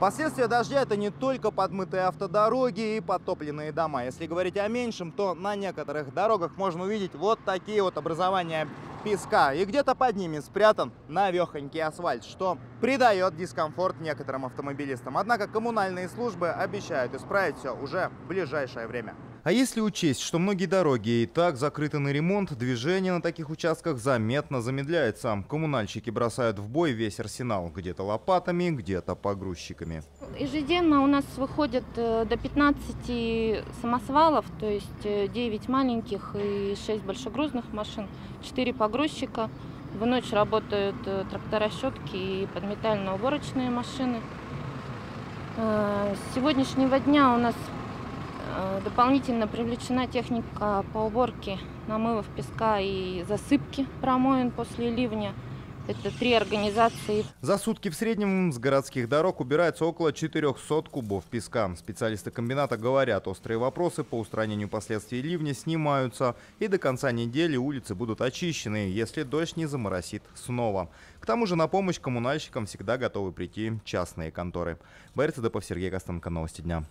Последствия дождя – это не только подмытые автодороги и потопленные дома. Если говорить о меньшем, то на некоторых дорогах можно увидеть вот такие вот образования песка. И где-то под ними спрятан навехонький асфальт, что придает дискомфорт некоторым автомобилистам. Однако коммунальные службы обещают исправить все уже в ближайшее время. А если учесть, что многие дороги и так закрыты на ремонт, движение на таких участках заметно замедляется. Коммунальщики бросают в бой весь арсенал. Где-то лопатами, где-то погрузчиками. Ежедневно у нас выходит э, до 15 самосвалов, то есть э, 9 маленьких и 6 большегрузных машин, 4 погрузчика. В ночь работают э, трактора-щетки и подметально-уборочные машины. Э, С сегодняшнего дня у нас э, дополнительно привлечена техника по уборке намывов песка и засыпки промоин после ливня. Это три организации За сутки в среднем с городских дорог убирается около 400 кубов песка. Специалисты комбината говорят, острые вопросы по устранению последствий ливня снимаются. И до конца недели улицы будут очищены, если дождь не заморосит снова. К тому же на помощь коммунальщикам всегда готовы прийти частные конторы. Борис Дыпов, Сергей Костенко. Новости дня.